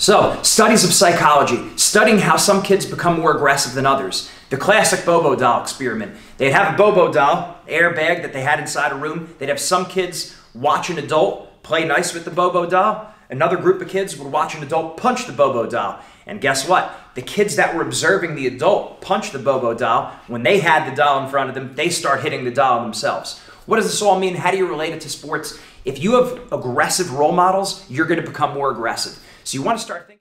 So, studies of psychology, studying how some kids become more aggressive than others. The classic Bobo doll experiment. They'd have a Bobo doll, airbag that they had inside a room. They'd have some kids watch an adult play nice with the Bobo doll. Another group of kids would watch an adult punch the Bobo doll. And guess what? The kids that were observing the adult punch the Bobo doll, when they had the doll in front of them, they start hitting the doll themselves. What does this all mean? How do you relate it to sports? If you have aggressive role models, you're going to become more aggressive. So you want to start thinking.